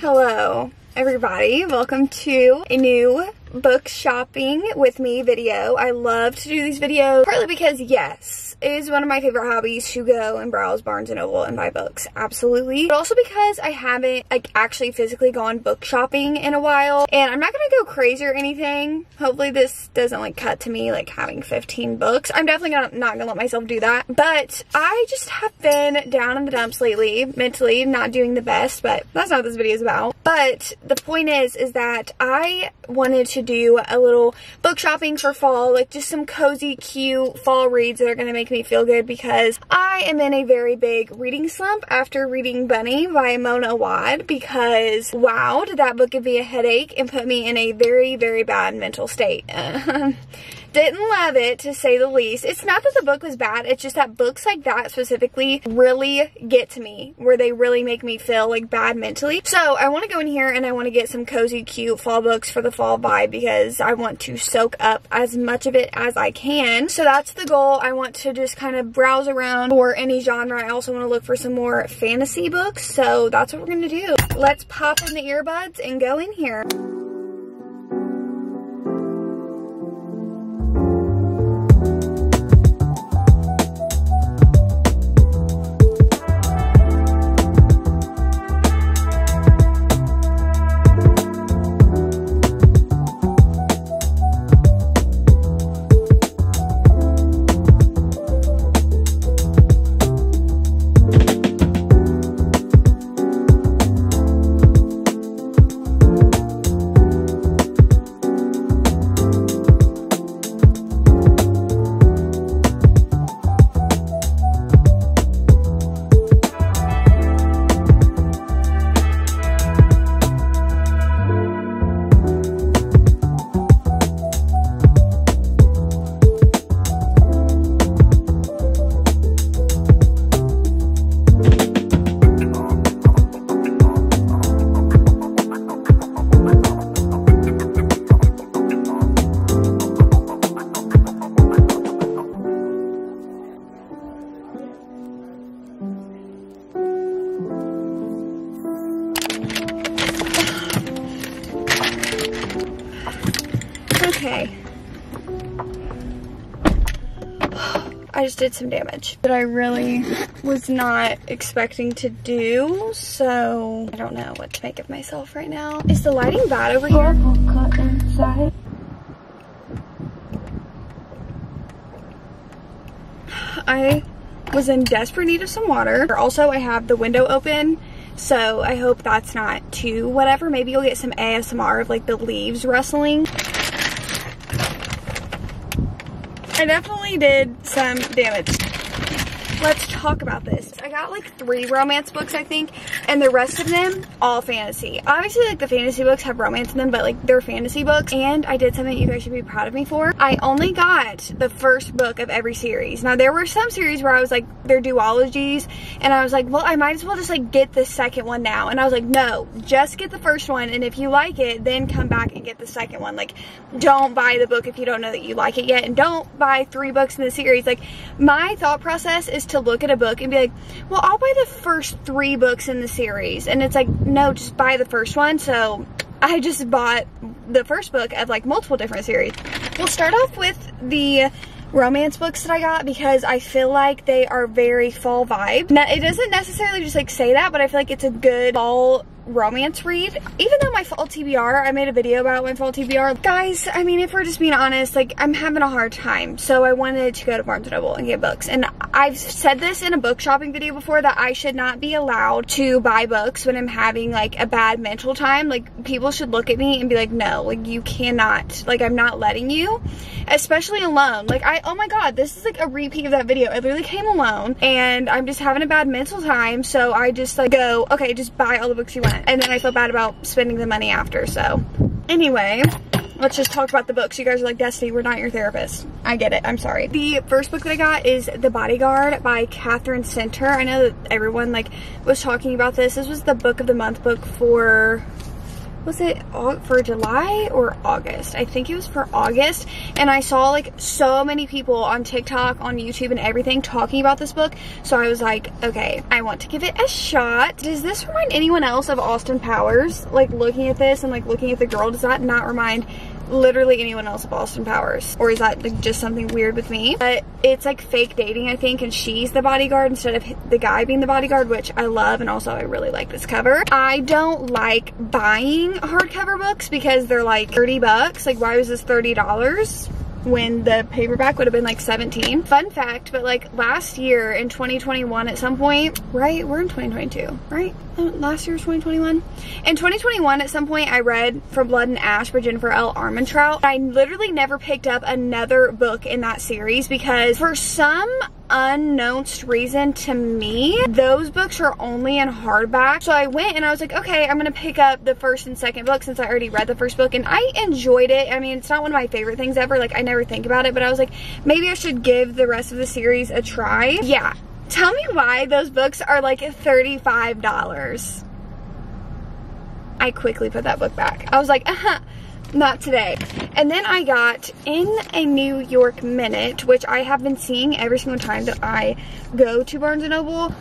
Hello, everybody. Welcome to a new book shopping with me video. I love to do these videos, partly because, yes, is one of my favorite hobbies to go and browse Barnes & Noble and buy books. Absolutely. But also because I haven't, like, actually physically gone book shopping in a while. And I'm not gonna go crazy or anything. Hopefully this doesn't, like, cut to me, like, having 15 books. I'm definitely gonna, not gonna let myself do that. But I just have been down in the dumps lately, mentally, not doing the best, but that's not what this video is about. But the point is, is that I wanted to do a little book shopping for fall, like just some cozy, cute fall reads that are going to make me feel good because I am in a very big reading slump after reading Bunny by Mona Awad because wow, did that book give me a headache and put me in a very, very bad mental state. Um, Didn't love it, to say the least. It's not that the book was bad, it's just that books like that specifically really get to me, where they really make me feel like bad mentally. So I want to go in here and I want to get some cozy, cute fall books for the fall vibe because I want to soak up as much of it as I can. So that's the goal. I want to just kind of browse around for any genre. I also want to look for some more fantasy books. So that's what we're going to do. Let's pop in the earbuds and go in here. Okay. I just did some damage that I really was not expecting to do, so I don't know what to make of myself right now. Is the lighting bad over here? I was in desperate need of some water. Also, I have the window open, so I hope that's not too whatever. Maybe you'll get some ASMR of like the leaves rustling. I definitely did some damage. Let's talk about this. I got like three romance books, I think, and the rest of them, all fantasy. Obviously, like the fantasy books have romance in them, but like they're fantasy books, and I did something you guys should be proud of me for. I only got the first book of every series. Now, there were some series where I was like, they're duologies, and I was like, well, I might as well just like get the second one now. And I was like, no, just get the first one, and if you like it, then come back and get the second one. Like, don't buy the book if you don't know that you like it yet, and don't buy three books in the series. Like, my thought process is to look at a book and be like, well, I'll buy the first three books in the series. And it's like, no, just buy the first one. So I just bought the first book of like multiple different series. We'll start off with the romance books that I got because I feel like they are very fall vibe. Now, it doesn't necessarily just like say that, but I feel like it's a good fall romance read. Even though my fall TBR, I made a video about my fall TBR. Guys, I mean, if we're just being honest, like I'm having a hard time. So I wanted to go to Barnes & Noble and get books. And I've said this in a book shopping video before that I should not be allowed to buy books when I'm having like a bad mental time. Like people should look at me and be like, no, like you cannot, like I'm not letting you, especially alone. Like I, oh my God, this is like a repeat of that video. I literally came alone and I'm just having a bad mental time. So I just like go, okay, just buy all the books you want and then I feel bad about spending the money after, so. Anyway, let's just talk about the books. You guys are like, Destiny, we're not your therapist. I get it, I'm sorry. The first book that I got is The Bodyguard by Katherine Center. I know that everyone like was talking about this. This was the book of the month book for was it for July or August? I think it was for August. And I saw like so many people on TikTok, on YouTube and everything talking about this book. So I was like, okay, I want to give it a shot. Does this remind anyone else of Austin Powers? Like looking at this and like looking at the girl, does that not remind literally anyone else of Austin Powers. Or is that like just something weird with me? But it's like fake dating, I think, and she's the bodyguard instead of the guy being the bodyguard, which I love, and also I really like this cover. I don't like buying hardcover books because they're like 30 bucks. Like, why was this $30? When the paperback would have been like 17. Fun fact, but like last year in 2021 at some point, right? We're in 2022, right? Last year was 2021. In 2021 at some point I read From Blood and Ash by Jennifer L. Armentrout. I literally never picked up another book in that series because for some unknownst reason to me, those books are only in hardback. So I went and I was like, okay, I'm gonna pick up the first and second book since I already read the first book and I enjoyed it. I mean, it's not one of my favorite things ever. Like I never think about it, but I was like, maybe I should give the rest of the series a try. Yeah. Tell me why those books are like $35. I quickly put that book back. I was like, uh-huh not today. And then I got in a New York Minute, which I have been seeing every single time that I go to Barnes & Noble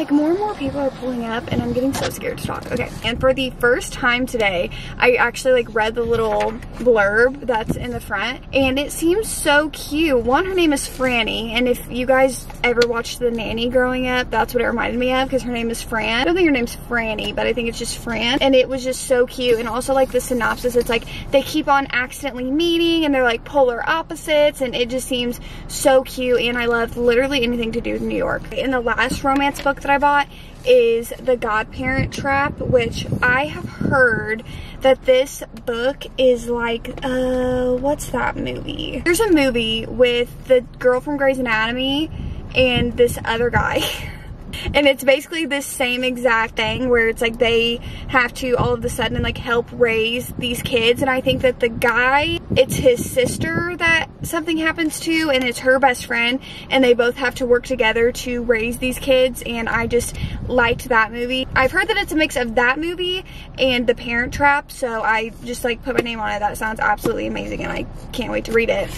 like more and more people are pulling up and I'm getting so scared to talk. Okay, and for the first time today, I actually like read the little blurb that's in the front and it seems so cute. One, her name is Franny and if you guys ever watched The Nanny growing up, that's what it reminded me of because her name is Fran. I don't think her name's Franny, but I think it's just Fran. And it was just so cute. And also like the synopsis, it's like they keep on accidentally meeting and they're like polar opposites and it just seems so cute and I love literally anything to do with New York. In the last romance book that that I bought is The Godparent Trap, which I have heard that this book is like, uh, what's that movie? There's a movie with the girl from Grey's Anatomy and this other guy. and it's basically this same exact thing where it's like they have to all of a sudden like help raise these kids and I think that the guy it's his sister that something happens to and it's her best friend and they both have to work together to raise these kids and I just liked that movie. I've heard that it's a mix of that movie and The Parent Trap so I just like put my name on it. That sounds absolutely amazing and I can't wait to read it.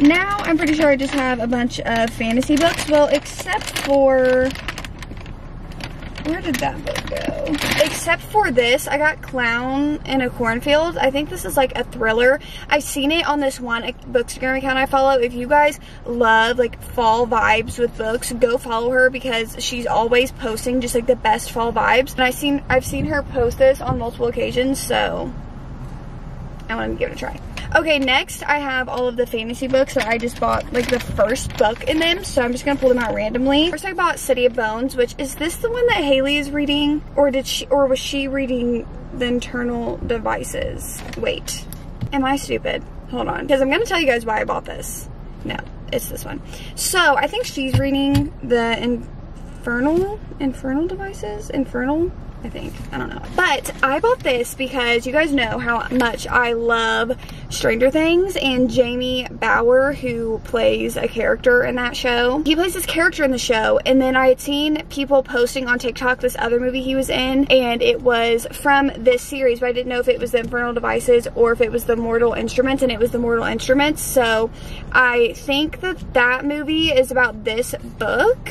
Now, I'm pretty sure I just have a bunch of fantasy books. Well, except for... Where did that book go? Except for this, I got Clown in a Cornfield. I think this is like a thriller. I've seen it on this one bookstagram account I follow. If you guys love like fall vibes with books, go follow her because she's always posting just like the best fall vibes. And I've seen I've seen her post this on multiple occasions, so I want to give it a try. Okay, next I have all of the fantasy books that I just bought, like the first book in them, so I'm just gonna pull them out randomly. First I bought City of Bones, which is this the one that Haley is reading? Or did she, or was she reading the internal devices? Wait, am I stupid? Hold on, because I'm gonna tell you guys why I bought this. No, it's this one. So I think she's reading the infernal, infernal devices? Infernal? I think. I don't know. But I bought this because you guys know how much I love Stranger Things and Jamie Bower, who plays a character in that show. He plays this character in the show and then I had seen people posting on TikTok this other movie he was in and it was from this series but I didn't know if it was the Infernal Devices or if it was the Mortal Instruments and it was the Mortal Instruments. So I think that that movie is about this book.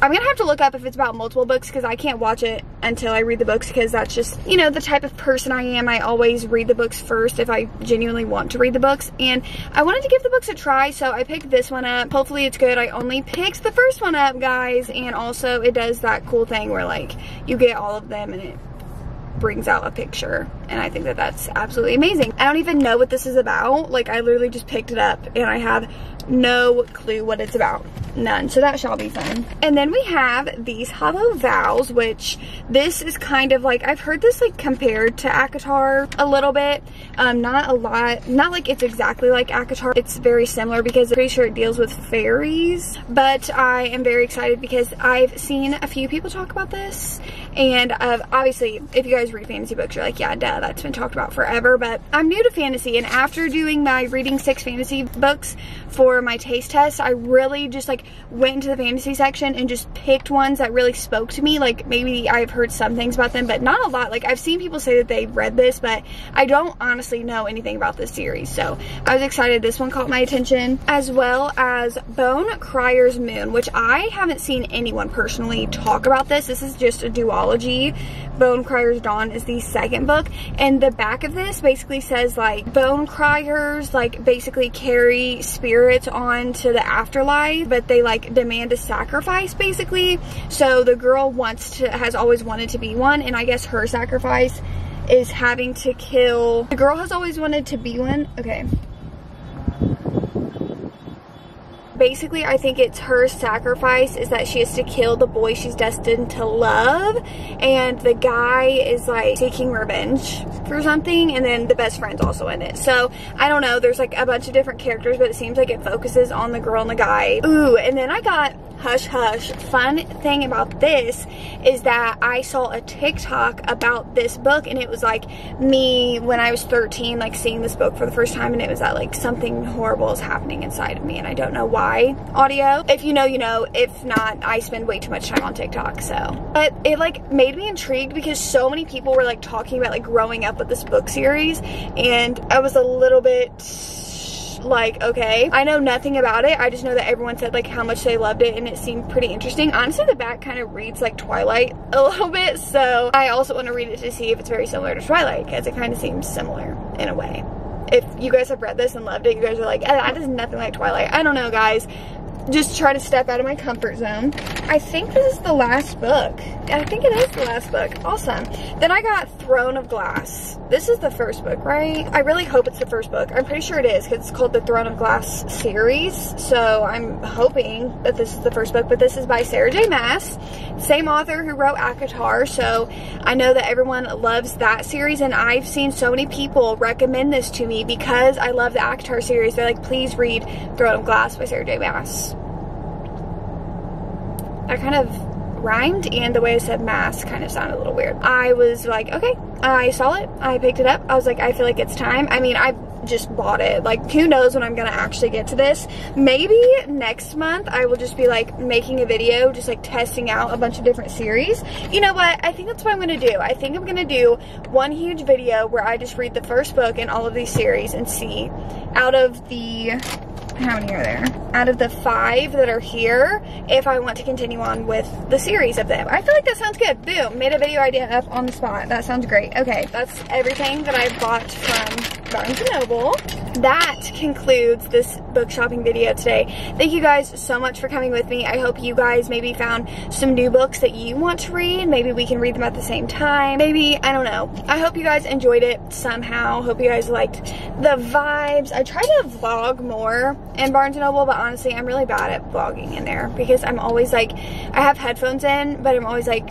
I'm gonna have to look up if it's about multiple books because I can't watch it until I read the books because that's just, you know, the type of person I am. I always read the books first if I genuinely want to read the books. And I wanted to give the books a try, so I picked this one up. Hopefully it's good. I only picked the first one up, guys. And also it does that cool thing where like you get all of them and it brings out a picture and I think that that's absolutely amazing. I don't even know what this is about. Like I literally just picked it up and I have no clue what it's about. None. So that shall be fun. And then we have these hollow vows which this is kind of like i've heard this like compared to ACOTAR a little bit. Um not a lot. Not like it's exactly like ACOTAR it's very similar because i'm pretty sure it deals with fairies. But i am very excited because i've seen a few people talk about this. And uh, obviously if you guys read fantasy books you're like yeah duh that's been talked about forever, but I'm new to fantasy and after doing my reading six fantasy books for my taste test, I really just like went into the fantasy section and just picked ones that really spoke to me. Like maybe I've heard some things about them, but not a lot. Like I've seen people say that they've read this, but I don't honestly know anything about this series. So I was excited this one caught my attention as well as Bone Crier's Moon, which I haven't seen anyone personally talk about this. This is just a duology. Bone Crier's Dawn is the second book and the back of this basically says like bone criers like basically carry spirits on to the afterlife but they like demand a sacrifice basically. So the girl wants to has always wanted to be one and I guess her sacrifice is having to kill the girl has always wanted to be one? Okay basically I think it's her sacrifice is that she has to kill the boy she's destined to love and the guy is like taking revenge for something and then the best friend's also in it. So I don't know there's like a bunch of different characters but it seems like it focuses on the girl and the guy. Ooh and then I got hush hush. Fun thing about this is that I saw a TikTok about this book and it was like me when I was 13 like seeing this book for the first time and it was that like something horrible is happening inside of me and I don't know why. Audio if you know you know. If not I spend way too much time on TikTok so. But it like made me intrigued because so many people were like talking about like growing up with this book series and I was a little bit like okay. I know nothing about it. I just know that everyone said like how much they loved it and it seemed pretty interesting. Honestly the back kind of reads like twilight a little bit so i also want to read it to see if it's very similar to twilight because it kind of seems similar in a way. If you guys have read this and loved it you guys are like eh, that is nothing like twilight. I don't know guys just try to step out of my comfort zone. I think this is the last book. I think it is the last book. Awesome. Then I got Throne of Glass. This is the first book, right? I really hope it's the first book. I'm pretty sure it is because it's called the Throne of Glass series. So I'm hoping that this is the first book, but this is by Sarah J Maas, same author who wrote ACOTAR. So I know that everyone loves that series and I've seen so many people recommend this to me because I love the ACOTAR series. They're like, please read Throne of Glass by Sarah J Maas. I kind of rhymed and the way I said mass kind of sounded a little weird. I was like, okay, I saw it. I picked it up. I was like, I feel like it's time. I mean, I just bought it. Like, who knows when I'm to actually get to this. Maybe next month I will just be like making a video, just like testing out a bunch of different series. You know what? I think that's what I'm to do. I think I'm to do one huge video where I just read the first book in all of these series and see out of the how many are there? Out of the five that are here, if I want to continue on with the series of them. I feel like that sounds good. Boom, made a video idea up on the spot. That sounds great. Okay, that's everything that I bought from Barnes & Noble. That concludes this book shopping video today. Thank you guys so much for coming with me. I hope you guys maybe found some new books that you want to read. Maybe we can read them at the same time. Maybe, I don't know. I hope you guys enjoyed it somehow. Hope you guys liked the vibes. I try to vlog more in Barnes & Noble, but honestly, I'm really bad at vlogging in there because I'm always like, I have headphones in, but I'm always like,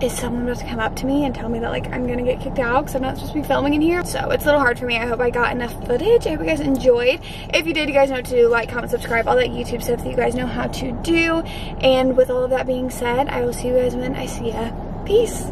is someone about to come up to me and tell me that like I'm gonna get kicked out because I'm not supposed to be filming in here. So it's a little hard for me. I hope I got enough footage. I hope you guys enjoyed. If you did, you guys know what to do. Like, comment, subscribe, all that YouTube stuff that you guys know how to do. And with all of that being said, I will see you guys when I see ya. Peace.